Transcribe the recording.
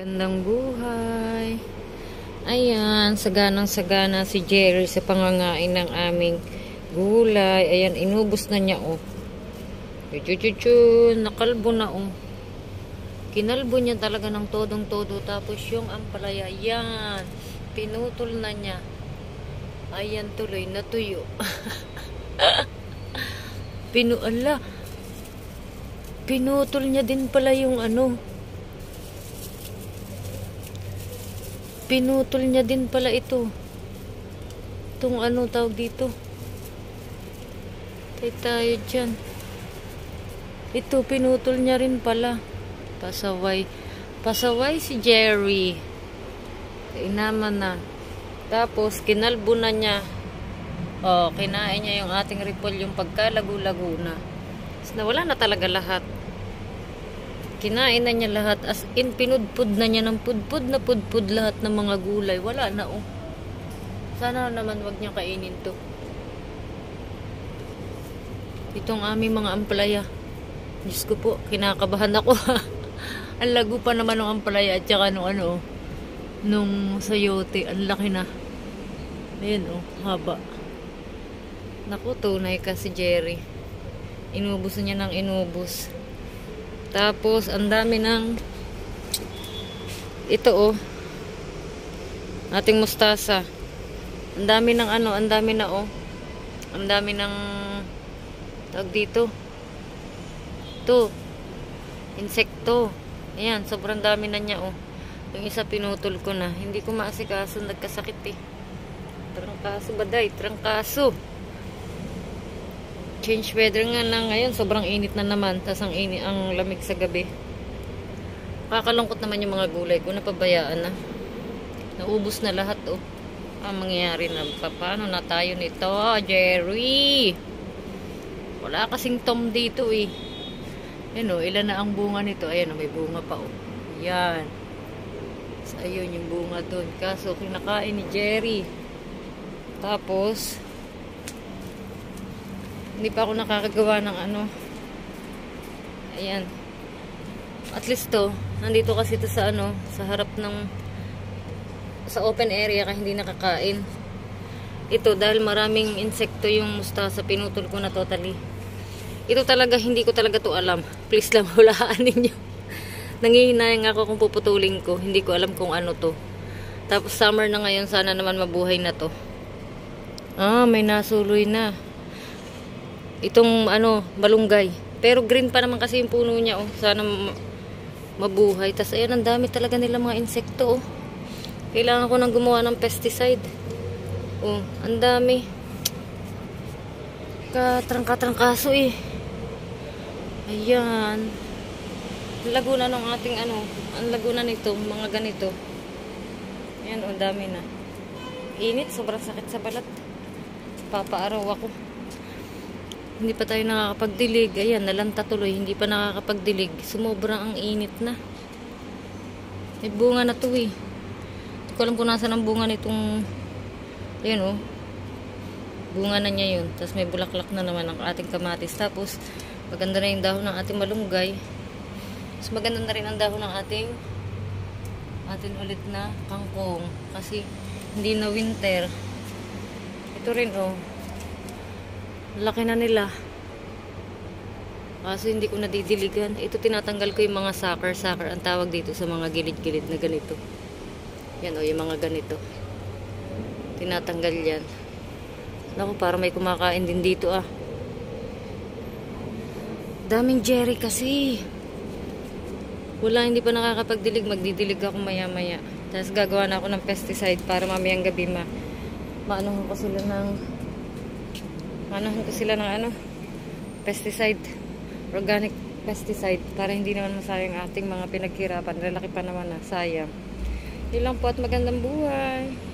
Gandang buhay. Ayan, saganang sagana si Jerry sa pangangain ng aming gulay. Ayan, inubos na niya, oh. Chuchuchuchu, nakalbo na, oh. Kinalbo niya talaga ng todong-todo. Tapos yung ampalaya, ayan, pinutol na niya. Ayan, tuloy, natuyo. Pinuala. Pinutol niya din pala yung ano, pinutol niya din pala ito. Itong ano tawag dito? Tayo tayo dyan. Ito pinutol niya rin pala. Pasaway. Pasaway si Jerry. Inaman na. Tapos kinalbo na niya. Oh, kinain niya yung ating ripol yung pagkalago-lago na. Wala na talaga lahat Kinain na niya lahat. As in, pinudpud na niya ng pudpud na pudpud lahat ng mga gulay. Wala na oh. Sana naman wag niya kainin to. Itong aming mga ampalaya. Diyos ko po, kinakabahan ako. ang lago pa naman ng ampalaya at saka nung ano, nung sayote. Ang laki na. Ayan oh, haba. Naku, tunay ka si Jerry. Inubos niya ng inubos. Tapos, ang dami ng ito oh. Ating mustasa. Ang dami ng ano, ang dami na oh. Ang dami ng tawag dito. Ito. Insekto. Ayan, sobrang dami na niya oh. Yung isa pinutol ko na. Hindi ko maasikaso, nagkasakit eh. Trangkaso baday, trangkaso change weather nga lang ngayon sobrang init na naman tas ang init ang lamig sa gabi. Kakalungkot naman yung mga gulay ko napabayaan na. Naubos na lahat oh. Ang mangyayari na paano na tayo nito Jerry? Wala kasing tom dito eh. Yan oh ilan na ang bunga nito? Ayan oh, may bunga pa oh. Yan. So, ayun yung bunga doon kaso kinakain ni Jerry. Tapos hindi pa ako nakakagawa ng ano. Ayan. At least to nandito kasi to sa ano sa harap ng sa open area kaya hindi nakakain. Ito dahil maraming insekto yung mustasa pinutol ko na totally. Ito talaga hindi ko talaga to alam. Please lang hulaan ninyo. Nangihinayang ako kung puputulin ko. Hindi ko alam kung ano to. Tapos summer na ngayon sana naman mabuhay na to. Ah may nasuloy na itong ano, balunggay. Pero green pa naman kasi yung puno niya, oh. Sana mabuhay. Tapos ayan, ang dami talaga nila mga insekto, oh. Kailangan ko nang gumawa ng pesticide. Oh, ang dami. Katrangka-trangkaso eh. Ayan. Ang laguna ng ating ano, ang laguna nito, mga ganito. Ayan, oh, dami na. Init, sobrang sakit sa balat. Papaaraw ako hindi pa tayo nakakapagdilig. Ayan nalanta tuloy. Hindi pa nakakapagdilig. Sumobra ang init na. May bunga na to eh. Hindi ko alam kung nasa ng bunga nitong ayan oh. Bunga na niya yun. Tapos may bulaklak na naman ang ating kamatis. Tapos maganda na yung dahon ng ating malunggay. Tapos maganda na rin ang dahon ng ating atin ulit na kangkong. Kasi hindi na winter. Ito rin oh laki na nila. Kaso hindi ko nadidiligan. Ito tinatanggal ko yung mga sucker sucker ang tawag dito sa mga gilid-gilid na ganito. Yan o yung mga ganito. Tinatanggal yan. Naku para may kumakain din dito ah. Daming jerry kasi. Wala hindi pa nakakapagdilig. Magdidilig ako maya maya tapos gagawa na ako ng pesticide para mamayang gabi ma maano ko sila ng Manahan ko sila ng ano, pesticide, organic pesticide para hindi naman masayang ating mga pinaghirapan. Lalaki pa naman na, sayang. Yun po at magandang buhay.